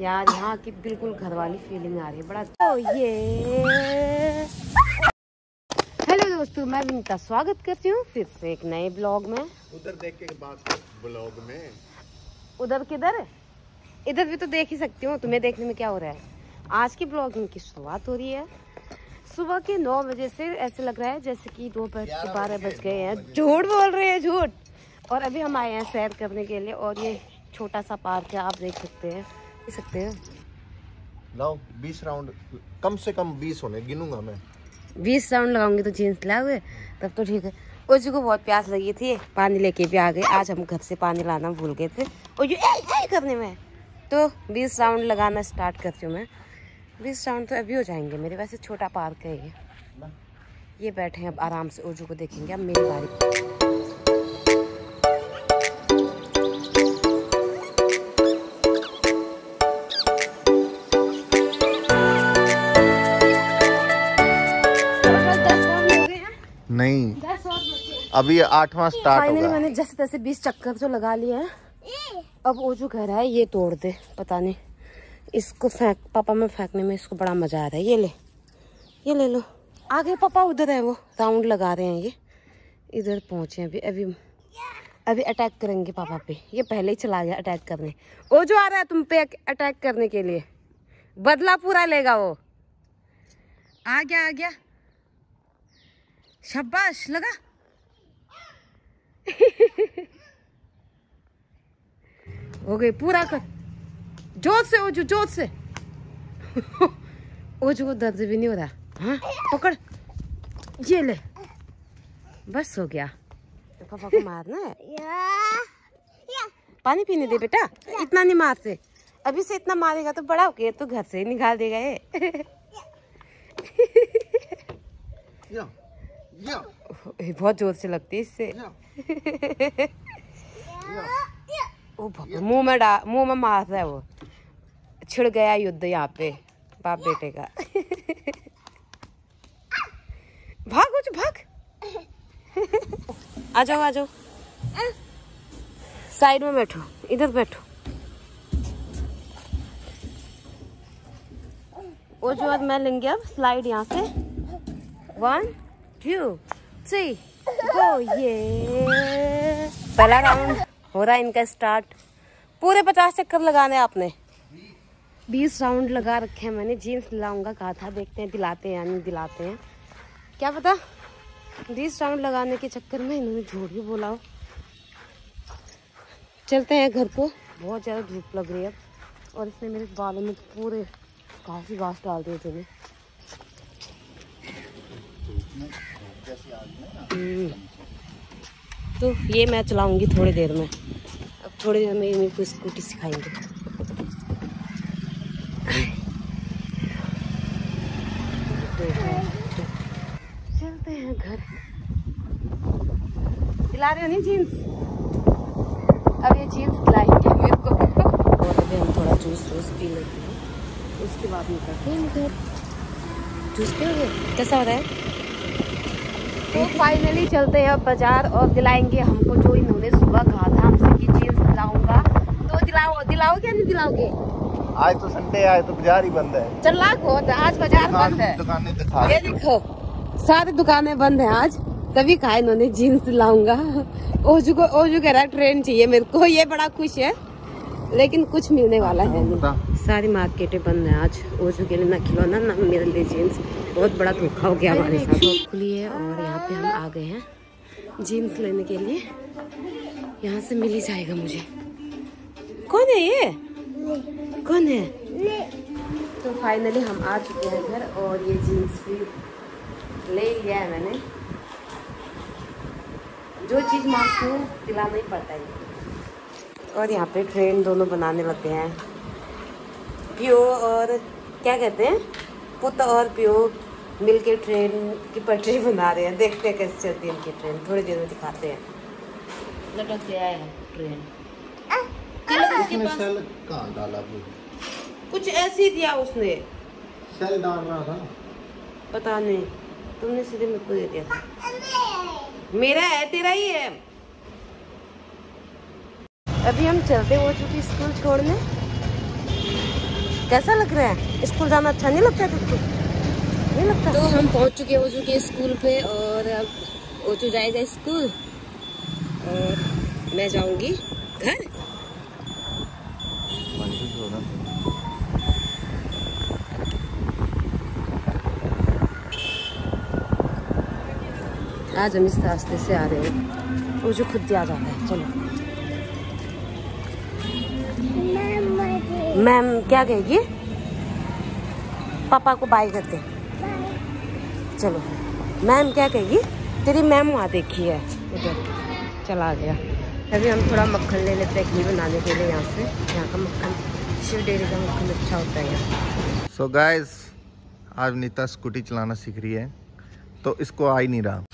यार यहाँ की बिल्कुल घर वाली फीलिंग आ रही है बड़ा तो ये। हेलो दोस्तों मैं विनीता स्वागत करती हूँ फिर से एक नए ब्लॉग में। उधर देख के बात ब्लॉग में। उधर किधर? इधर भी तो देख ही सकती हूँ तुम्हें देखने में क्या हो रहा है? आज की ब्लॉगिंग की शुरुआत हो रही है। सुबह के नौ बजे से ऐसे लग रहा है जैसे कि दोपहर के बारह बज गए हैं। झूठ बोल रहे हैं झूठ। और अभी हम आए हैं सैर करने के लिए और ये छोटा सा पार्क है आप देख सकते हैं। सकते हैं। लाओ बीस राउंड कम से कम बीस होने गिनूँगा मैं। बीस राउंड लगाऊँगी तो जीन्स लाओगे? तब तो ठीक है। उसी को बहुत प्यास लगी थी पानी लेके भी आ गए। आज हम घर से पानी लाना भूल गए थे। और ये ऐ, ऐ करने में। तो बीस राउंड लगाना स्टार्ट करती हूँ मैं। बीस राउंड तो अभी हो जाएँगे मेरे। वैसे छोटा पार्क है ये। ये बैठे हैं अब आराम से। ओजू को देखेंगे अब मेरी बारी। अभी आठवां स्टार्ट फाइनली मैंने जैसे तैसे बीस चक्कर तो लगा लिए हैं। अब ओजू कह रहा है ये तोड़ दे पता नहीं। इसको फेंक पापा में फेंकने में इसको बड़ा मज़ा आ रहा है। ये ले ये ले लो। आगे पापा उधर है वो राउंड लगा रहे हैं ये। इधर पहुँचे अभी अभी अभी अटैक करेंगे पापा पे। ये पहले ही चला गया अटैक करने। वो जो आ रहा है तुम पे अटैक करने के लिए बदला पूरा लेगा वो। आ गया आ गया। शाबाश लगा। हो गई पूरा कर। ज़ोर से ओजू ज़ोर से। ओजू को दर्द भी नहीं हो रहा। हाँ पकड़। ये ले। बस हो गया। तो पापा को मारना है? पानी पीने दे बेटा। इतना नहीं मारते अभी से इतना मारेगा तो बड़ा हो गया। तो घर से ही निकाल देगा या, या, ये। बहुत ज़ोर से लगती है इससे। मुँह में डा मुँह में मार है वो। छिड़ गया युद्ध यहाँ पे बाप बेटे का। भाग कुछ भाग। आ जाओ आ जाओ। साइड में बैठो इधर बैठो। वो जो मैं लेंगे अब स्लाइड यहाँ से। वन टू थ्री गो ये। पहला राउंड हो रहा है इनका स्टार्ट पूरे पचास चक्कर लगाने आपने। बीस राउंड लगा रखे हैं मैंने। जीन्स दिलाऊँगा कहा था, देखते हैं, दिलाते हैं या नहीं दिलाते हैं। क्या पता? बीस राउंड लगाने के चक्कर में इन्होंने झूठ भी बोला हो। चलते हैं घर को। बहुत ज़्यादा धूप लग रही है और इसने मेरे बालों में पूरे ही घास डाल दिए थे। तो ये मैं चलाऊँगी थोड़ी देर में। अब थोड़ी देर में मेरे को स्कूटी सिखाएँगे। चलते हैं घर। दिला रहे हो नहीं जीन्स अब ये जीन्स दिलाएँगे मेरे को। अभी हम थोड़ा जूस वूस पी लेते हैं। उसके बाद निकलते हैं घर जूस पियोगे? कैसा हो रहा है? तो फाइनली चलते हैं अब बाज़ार और दिलाएँगे हमको जो इन्होंने सुबह कहा था हमसे कि जीन्स दिलाऊँगा। तो दिलाओ दिलाओगे या नहीं दिलाओगे? आज तो संडे आए तो बाज़ार ही बंद है। चल लाख आज बाज़ार बंद है। दुकानें दिखा ये देखो सारी दुकानें बंद है आज। तभी कहा इन्होंने जीन्स दिलाऊँगा। ओजू को ओजू कह रहा ट्रेन चाहिए मेरे को। ये बड़ा खुश है। लेकिन कुछ मिलने वाला है नहीं। सारी मार्केटें बंद हैं आज। ओजू के लिए ना खिलौना ना मेरे लिए जीन्स। बहुत बड़ा धोखा हो गया हमारे साथ। खुली है और यहाँ पे हम आ गए हैं जीन्स लेने के लिए। यहाँ से मिल ही जाएगा मुझे। कौन है ये? कौन है? तो फाइनली हम आ चुके हैं घर और ये जीन्स भी ले लिया है मैंने। जो चीज़ मांगती हूँ दिलाना ही पड़ता है। और यहाँ पे ट्रेन दोनों बनाने लगे हैं। पियो और क्या कहते हैं? पुत और पियो मिलके ट्रेन की पटरी बना रहे हैं। देखते हैं कैसे चलती है इनकी ट्रेन। थोड़ी देर में दिखाते हैं। लटक गया है ट्रेन। सेल कहाँ डाला कुछ ऐसे ही दिया उसने। सेल डाल रहा था। पता नहीं। तुमने सीधे मेरे को दे दिया था। मेरा है तेरा ही है। अभी हम चलते हो चुकी स्कूल छोड़ने। कैसा लग रहा है? स्कूल जाना अच्छा नहीं लगता है तुझको? नहीं लगता? तो हम पहुँच चुके हैं ओजू के स्कूल पे और अब ओजू जाएगा स्कूल। और मैं जाऊँगी घर। आज हम इस रास्ते से आ रहे हैं। वो जो खुद आ जाता है, चलो। मैम, क्या कहेगी? पापा को बाय करते। चलो। मैम, क्या कहेगी? तेरी मैम वहाँ देखी है। उधर चला गया। अभी हम थोड़ा मक्खन ले लेते हैं, घी बनाने के लिए यहाँ से। यहाँ का मक्खन, शिव डेयरी का मक्खन अच्छा होता है यहाँ। सो गाइस आज नीता स्कूटी चलाना सीख रही है तो इसको आ ही नहीं रहा।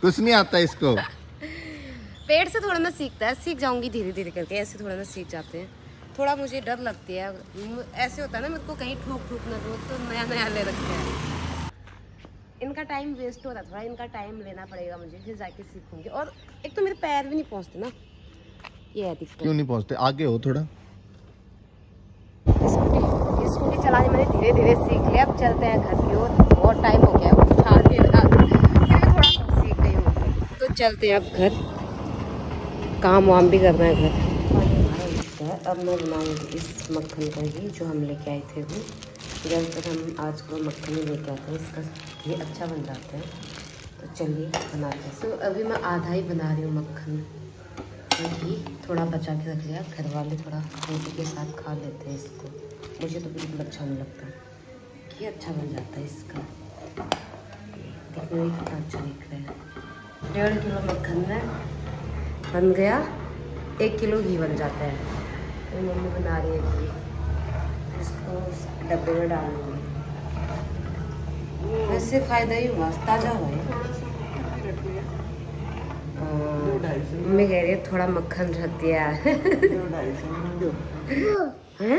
कुछ नहीं आता इसको। पेड़ से थोड़ा ना सीखता है सीख जाऊँगी धीरे धीरे करके ऐसे थोड़ा ना सीख जाते हैं। थोड़ा मुझे डर लगती है ऐसे होता है ना मेरे को कहीं ठोक ठोक ना दो तो नया नया ले रखते हैं। इनका टाइम वेस्ट हो रहा थोड़ा इनका टाइम लेना पड़ेगा मुझे फिर जाके सीखूँगी। और एक तो मेरे पैर भी नहीं पहुँचते ना। ये है दिक्कत। क्यों नहीं पहुँचते? आगे हो थोड़ा। स्कूटी स्कूटी चलाने मैंने धीरे धीरे सीख लिया अब चलते हैं घर की ओर। बहुत टाइम हो गया उठा थोड़ा सीख गई हूँ। तो चलते हैं अब घर। काम वाम भी करना है घर। अब मैं बनाऊँगी इस मक्खन का ही जो हम लेके आए थे वो ज़्यादातर हम आज को मक्खन ही लेके आते हैं, इसका ये अच्छा बन जाता है। तो चलिए बनाते हैं। तो अभी मैं आधा ही बना रही हूँ मक्खन। घी थोड़ा बचा के रख लिया, घर वाले थोड़ा रोटी के साथ खा लेते हैं इसको। मुझे तो बिल्कुल अच्छा नहीं लगता घी अच्छा बन जाता है इसका। देखने में कितना अच्छा दिख रहा है। डेढ़ किलो मक्खन में बन गया। एक किलो घी बन जाता है। तो मम्मी बना रही है घी। इसको डब्बे में डालूँगी। वैसे फ़ायदा ही हुआ, ताज़ा हुआ मम्मी कह रही है, थोड़ा मक्खन रख दिया। है?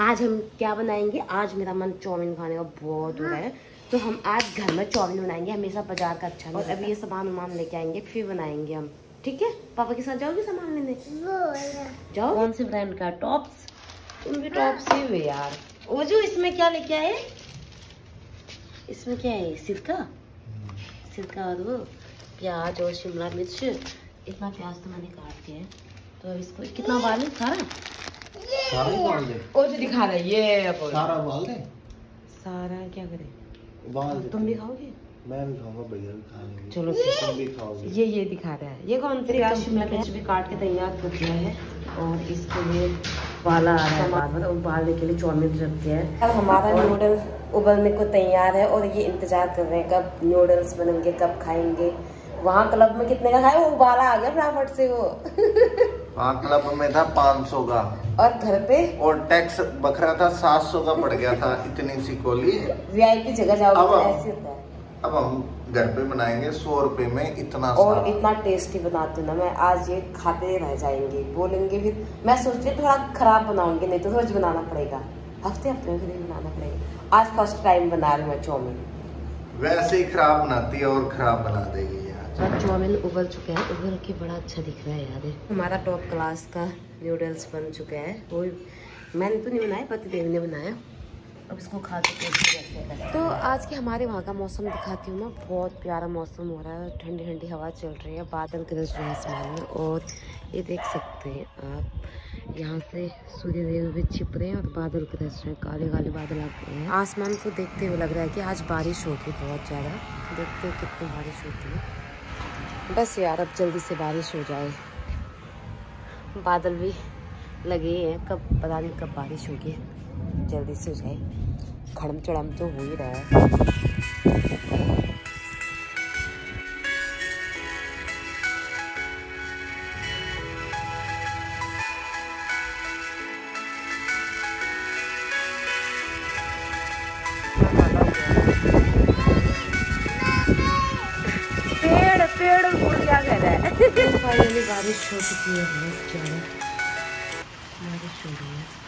आज हम क्या बनाएँगे? आज मेरा मन चाउमीन खाने का बहुत हो रहा है। तो हम आज घर में चाउमीन बनाएँगे, हमेशा बाज़ार का अच्छा और अभी ये सामान वामान लेके आएँगे, फिर बनाएँगे हम। ठीक है? पापा के साथ जाओगे सामान लेने? जाओ। कौन से ब्रांड का? टॉप्स तुम भी टॉप्स ही हुए यार। वो जो इसमें क्या लेके आए? इसमें क्या है? सिरका? सिरका और वो प्याज और शिमला मिर्च। इतना प्याज तो मैंने काट के तो अब इसको कितना उबाल? सारा? सारा ही उबाल दे। वो जो दिखा रहा है ये सारा उबाल दे। सारा क्या करे? उबाल दे। तुम भी खाओगे? मैं भी खाऊँगा भैया भी खा लेंगे। चलो। तुम भी खाओगे। ये ये दिखा रहा है। ये कौन सी प्याज शिमला मिर्च भी काट के तैयार कर दिया है और इसके लिए उबाला आ रहा है बाद में उबालने के लिए चौमिन रख दिया है। अब हमारा नूडल उबलने को तैयार है और ये इंतज़ार कर रहे हैं कब नूडल्स बनेंगे कब खाएँगे। वहाँ क्लब में कितने का खाए वो उबाला आ गया फटाफट से वो। हाँ क्लब में था 500 का। और घर पे? और टैक्स बखरा था 700 का पड़ गया था इतनी सी कोली। वीआईपी जगह जाओ ऐसे होता है। अब हम घर पे बनाएँगे सौ रुपए में इतना और इतना टेस्टी बनाती हूँ ना मैं आज ये खाते रह जाएँगे बोलेंगे फिर मैं सोच रही थोड़ा खराब बनाऊँगी नहीं तो रोज बनाना पड़ेगा। हफ़्ते हफ़्ते में फिर बनाना पड़ेगा। आज फ़र्स्ट टाइम बना रही हूँ मैं चाउमीन। वैसे ही खराब बनाती है और खराब बना देगी आज। उबल चुका है उबल के बड़ा अच्छा दिख रहा है यार। हमारा टॉप क्लास का नूडल्स बन चुका है। वो मैंने तो नहीं बनाया पति देव ने बनाया। अब इसको खा के टेस्टी लगता है। तो आज के हमारे वहाँ का मौसम दिखाती हूँ मैं। बहुत प्यारा मौसम हो रहा है। ठंडी ठंडी हवा चल रही है। बादल गरज रहे हैं आसमान में और ये देख सकते हैं आप। यहाँ से सूर्य देव भी छिप रहे हैं और बादल गरज रहे हैं? काले काले बादल आ गए हैं। आसमान को देखते हुए लग रहा है कि आज बारिश होगी बहुत ज़्यादा। देखते हैं कितनी बारिश होती है। बस यार, अब जल्दी से बारिश हो जाए। बादल भी लगे हैं। कब, पता नहीं कब बारिश होगी। जल्दी से हो जाए खड़म चढ़म तो हो ही रहा है। फाइनली बारिश हो चुकी है बहुत ज़्यादा बारिश हो रही है।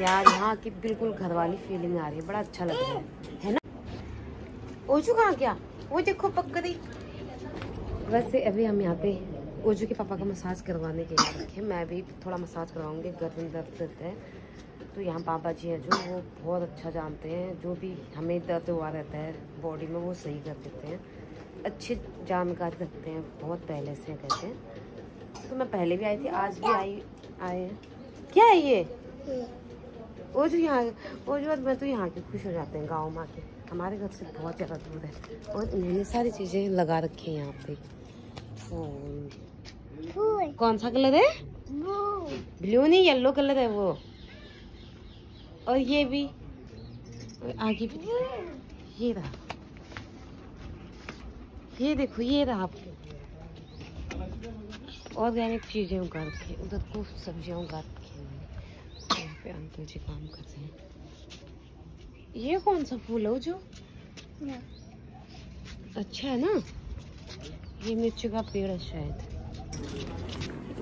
यार, यहाँ की बिल्कुल घर वाली फीलिंग आ रही है, बड़ा अच्छा लग रहा है। है ना? ओजू कहाँ क्या वो देखो पकड़ी वैसे अभी हम यहाँ पे ओजू के पापा का मसाज करवाने के लिए रखे मैं भी थोड़ा मसाज करवाऊँगी, गर्दन दर्द रहता है। तो यहाँ पापा जी हैं जो, वो बहुत अच्छा जानते हैं। जो भी हमें दर्द हुआ रहता है बॉडी में, वो सही कर देते हैं। अच्छी जानकारी रखते हैं, बहुत पहले से कहते हैं। तो मैं पहले भी आई थी, आज भी आई, आए हैं। क्या है ये। वो जो यहाँ वो जो मैं तो यहाँ के खुश हो जाते हैं गाँव में आके। हमारे घर से बहुत ज़्यादा दूर है। और इन्होंने सारी चीज़ें लगा रखी हैं यहाँ पे। फूल। कौन सा कलर है? ब्लू नहीं येलो कलर है वो। और ये भी। और आगे भी। ये रहा। ये देखो ये रहा आपको। ऑर्गेनिक चीज़ें उगा रखी उधर को सब्ज़ियाँ उगा रखी पे अंकल जी काम करते हैं। ये कौन सा फूल है जो अच्छा है ना? ये मिर्ची का पेड़ है शायद।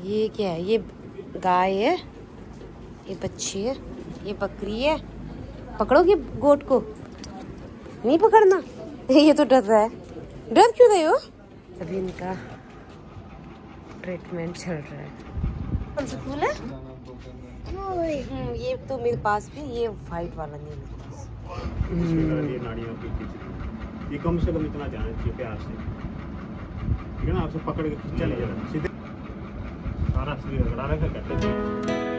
ये क्या है? ये गाय है? ये बच्ची है? ये बकरी है? पकड़ोगे गोट को। नहीं पकड़ना। ये तो डर रहा है। डर क्यों रहे हो? अभी इनका ट्रीटमेंट चल रहा है। कौन सा फूल है? हम्म, ये तो मेरे पास भी ये वाइट वाला नहीं है मेरे पास। ये खिंचती ये कम से कम इतना जाना चाहिए प्यार से। ठीक है ना आपसे पकड़ के चले नहीं जाना। सीधे सारा शरीर रगड़ा रखा कहते हैं।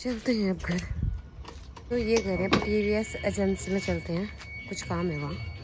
चलते हैं अब घर। तो ये घर है एस एजेंसी में चलते हैं। कुछ काम है वहाँ।